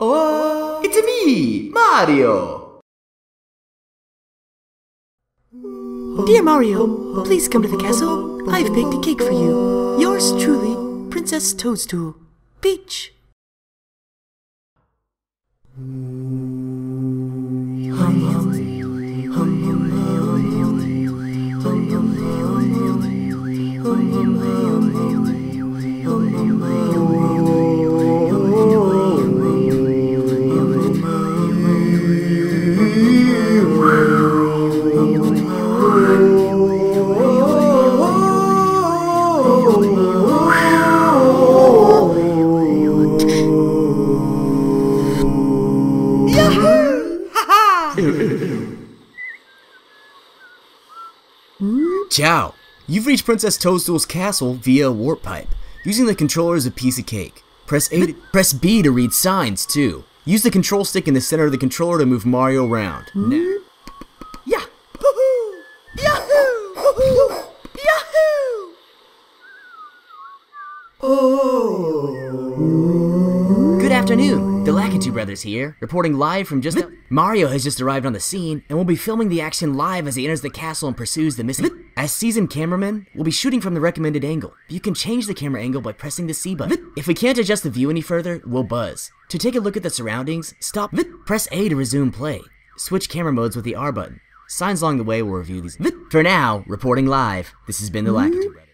Oh, it's me, Mario! Dear Mario, please come to the castle. I've baked a cake for you. Yours truly, Princess Toadstool. Peach. Ciao! You've reached Princess Toadstool's castle via a warp pipe. Using the controller as a piece of cake. Press A to, press B to read signs too. Use the control stick in the center of the controller to move Mario around. Hmm? Now, Yeah! Hoo-hoo! Yahoo! Hoo-hoo! Yahoo! Good afternoon! The Lakitu brothers here, reporting live from just. Mario has just arrived on the scene, and we'll be filming the action live as he enters the castle and pursues the missing. As seasoned cameramen, we'll be shooting from the recommended angle. You can change the camera angle by pressing the C button. If we can't adjust the view any further, we'll buzz. To take a look at the surroundings, stop. Press A to resume play. Switch camera modes with the R button. Signs along the way will review these. For now, reporting live, this has been the Lakitu brothers.